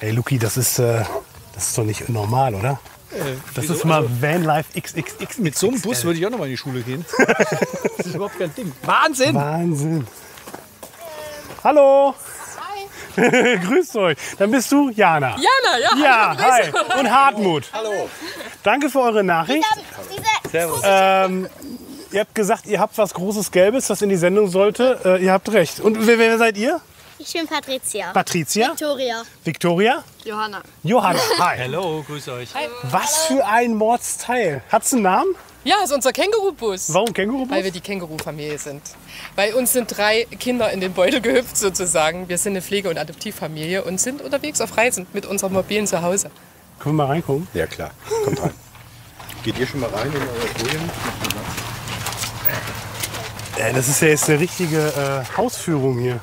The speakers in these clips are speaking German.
Ey, Luki, das ist, äh, das ist doch nicht normal, oder? Das ist mal Vanlife XXX. Mit so einem Bus würde ich auch noch mal in die Schule gehen. das ist überhaupt kein Ding. Wahnsinn! Wahnsinn. Hallo. Hi. Grüßt euch. Dann bist du Jana. Jana, ja. Ja, hi. Und Hartmut. Hallo. Danke für eure Nachricht. Servus. Ähm, ihr habt gesagt, ihr habt was Großes Gelbes, das in die Sendung sollte. Äh, ihr habt recht. Und wer, wer seid ihr? Ich bin Patricia. Patricia? Victoria. Victoria? Johanna. Johanna. Hi. Hallo, grüß euch. Was für ein Mordsteil. Hat's einen Namen? Ja, ist unser Kängurubus. Warum Kängurubus? Weil wir die Känguru-Familie sind. Bei uns sind drei Kinder in den Beutel gehüpft sozusagen. Wir sind eine Pflege- und Adoptivfamilie und sind unterwegs auf Reisen mit unserem mobilen Zuhause. Können wir mal reingucken? Ja, klar. Kommt rein. Geht ihr schon mal rein in eure Folien? Äh, das ist ja jetzt eine richtige äh, Hausführung hier.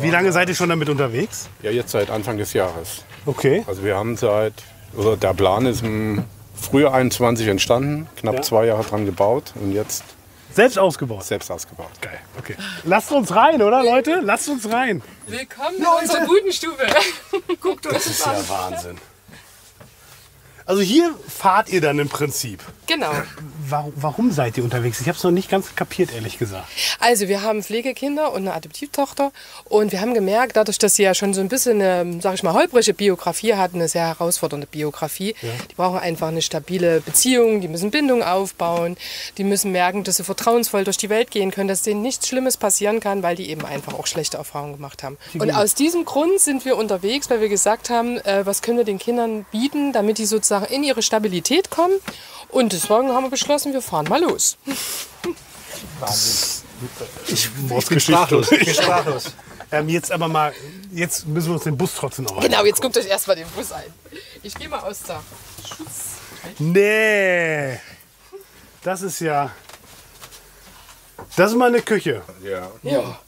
Wie lange seid ihr schon damit unterwegs? Ja, jetzt seit Anfang des Jahres. Okay. Also wir haben seit, oder der Plan ist im Frühjahr 21 entstanden, knapp Ja. zwei Jahre dran gebaut und jetzt Selbst ausgebaut. selbst ausgebaut. Geil. Okay. Lasst uns rein, oder Leute? Lasst uns rein. Willkommen in unserer guten Stube. Guckt euch Das ist ja Wahnsinn. Also hier fahrt ihr dann im Prinzip. Genau. Warum, warum seid ihr unterwegs? Ich habe es noch nicht ganz kapiert, ehrlich gesagt. Also wir haben Pflegekinder und eine Adoptivtochter und wir haben gemerkt, dadurch, dass sie ja schon so ein bisschen eine, sag ich mal, holprige Biografie hatten, eine sehr herausfordernde Biografie, die brauchen einfach eine stabile Beziehung, die müssen Bindung aufbauen, die müssen merken, dass sie vertrauensvoll durch die Welt gehen können, dass denen nichts Schlimmes passieren kann, weil die eben einfach auch schlechte Erfahrungen gemacht haben. Und aus diesem Grund sind wir unterwegs, weil wir gesagt haben, äh, was können wir den Kindern bieten, damit die sozusagen in ihre Stabilität kommen. Und deswegen haben wir beschlossen, wir fahren mal los. Ich bin sprachlos. Ich bin sprachlos. Ähm, jetzt aber mal, jetzt müssen wir uns den Bus trotzdem noch Genau, jetzt guckt euch erstmal den Bus ein. Ich gehe mal aus der Nee. Das ist ja. Das ist mal eine Küche. Ja. Ja.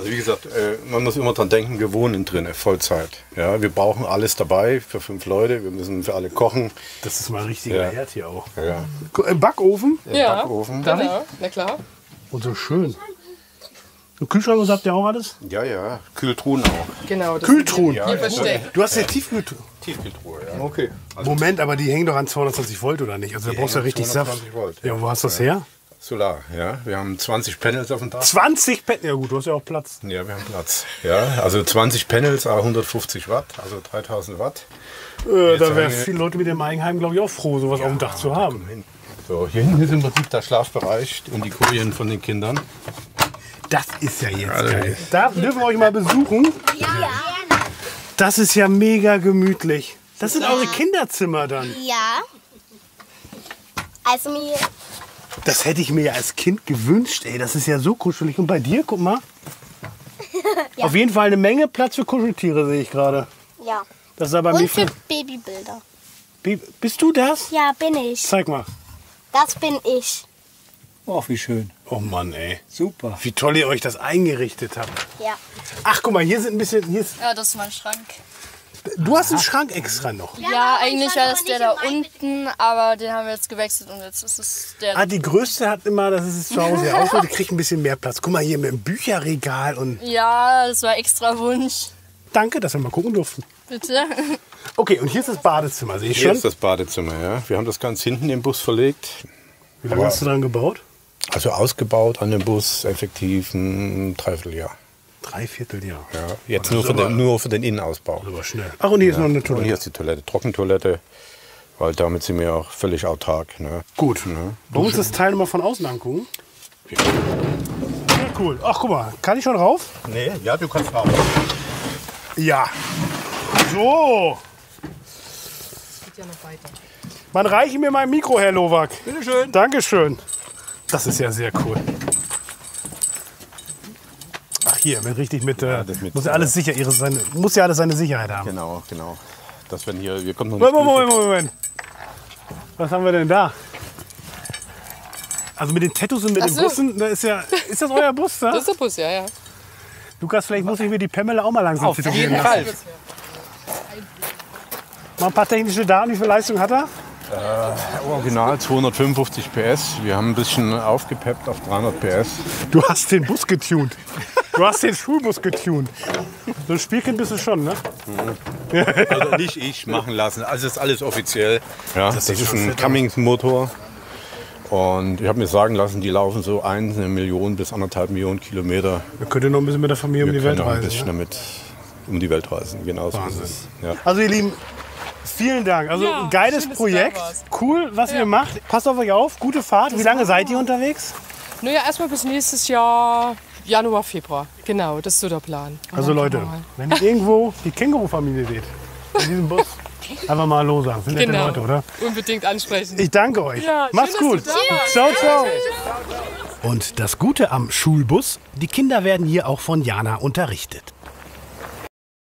Also wie gesagt, äh, man muss immer dran denken, wir wohnen drin, Vollzeit. Ja, wir brauchen alles dabei für fünf Leute, wir müssen für alle kochen. Das ist mal ein richtiger Ja. Herd hier auch. Ja. Im Backofen? Ja, Backofen. genau, na klar. Und so schön. Im Kühlschrank habt ihr auch alles? Ja, ja, Kühltruhen auch. Genau, das Kühltruhen. Versteckt. Du hast ja Tiefkühltruhen. Tiefkühltruhe, ja. Okay. Moment, aber die hängen doch an 220 Volt oder nicht? Also da brauchst du ja richtig Saft. 220 Volt, Ja, wo hast du das her? Solar, ja. Wir haben 20 Panels auf dem Dach. 20 Pet. Ja gut, du hast ja auch Platz. Ja, wir haben Platz. Ja, also 20 Panels, ah, 150 Watt, also 3000 Watt. Äh, da wären viele Leute mit dem Eigenheim, glaube ich, auch froh, sowas auf dem Dach zu haben. So, hier hinten ist im Prinzip der Schlafbereich und die Kojen von den Kindern. Das ist ja jetzt Also, geil. Da dürfen wir euch mal besuchen. Ja. Das ist ja mega gemütlich. Das sind eure Kinderzimmer dann. Ja. Also mir, Das hätte ich mir ja als Kind gewünscht. Ey, das ist ja so kuschelig. Und bei dir, guck mal. Auf jeden Fall eine Menge Platz für Kuscheltiere, sehe ich gerade. ja. Das ist aber mir Und für für... Babybilder. Bist du das? Ja, bin ich. Zeig mal. Das bin ich. Oh, wie schön. Oh Mann, ey. Super. Wie toll ihr euch das eingerichtet habt. Ja. Ach, guck mal, hier sind ein bisschen... Hier ist, Ja, das ist mein Schrank. Du hast einen Schrank extra noch. Ja, aber ich eigentlich war aber das der da unten, aber den haben wir jetzt gewechselt und jetzt ist es der. Ah, die größte hat immer, das ist zu Hause ja auch so, die kriegt ein bisschen mehr Platz. Guck mal hier mit dem Bücherregal und Ja, das war extra Wunsch. danke, dass wir mal gucken durften. Bitte. Okay, und hier ist das Badezimmer, sehe ich Hier schon. ist das Badezimmer, ja. Wir haben das ganz hinten im Bus verlegt. Wie lange hast du dran gebaut? Also ausgebaut an dem Bus effektiv ein Dreivierteljahr. Dreiviertel Jahr. Ja, jetzt nur für, aber- den, nur für den Innenausbau. Aber schnell. Ach, und hier ist noch eine Und hier Toilette. ist die Toilette, Trockentoilette, weil damit sind wir auch völlig autark. Ne? Gut. Ne? Wollen wir uns das Teil nochmal von außen angucken? Ja, cool. Ach, guck mal, kann ich schon rauf? Nee, ja, du kannst raus. Ja. So. Geht ja noch weiter. Man reiche mir mein Mikro, Herr Lowak. Bitte schön. Dankeschön. Das ist ja sehr cool. Hier, mit richtig mit. Äh, das mit- muss ja alles sicher, ihre, seine, muss ja alles seine Sicherheit haben. Genau, genau. Das wenn hier, wir kommen noch Moment, nicht Moment, Moment, Moment. Was haben wir denn da? Also mit den Tattoos und mit Ach den so. Bussen, da ist ja. Ist das euer Bus da? Das ist der Bus, ja, ja. Lukas, vielleicht muss ich mir die Pamela auch mal langsam Auf jeden lassen. Fall. Mal ein paar technische Daten, wie viel Leistung hat er? Original 255 PS. Wir haben ein bisschen aufgepeppt auf 300 PS. Du hast den Bus getuned. Du hast den Schulbus getunt. So ein Spielkind bist du schon, ne? Also nicht ich machen lassen. Also ist alles offiziell. Ja, das, sieht ist ein. Cummings-Motor. Und ich habe mir sagen lassen, die laufen so eine Million bis anderthalb Millionen Kilometer. Wir können noch ein bisschen mit der Familie um die Welt auch ein reisen. bisschen Ne? damit um die Welt reisen. Genau so ist es. Ja. Also ihr Lieben, vielen Dank. Also Ja, ein geiles Projekt. Cool, was ihr macht. Passt auf euch auf. Gute Fahrt. Wie lange seid ihr unterwegs? Naja, erstmal bis nächstes Jahr Januar, Februar. Genau, das ist so der Plan. Und Also Leute, wenn ihr irgendwo die Känguru-Familie seht, in diesem Bus, einfach mal Hallo sagen. Sind nette Genau. Leute, oder? Unbedingt ansprechen. Ich danke euch. Ja, schön, Macht's dass du gut. Ciao, ciao. Und das Gute am Schulbus, die Kinder werden hier auch von Jana unterrichtet.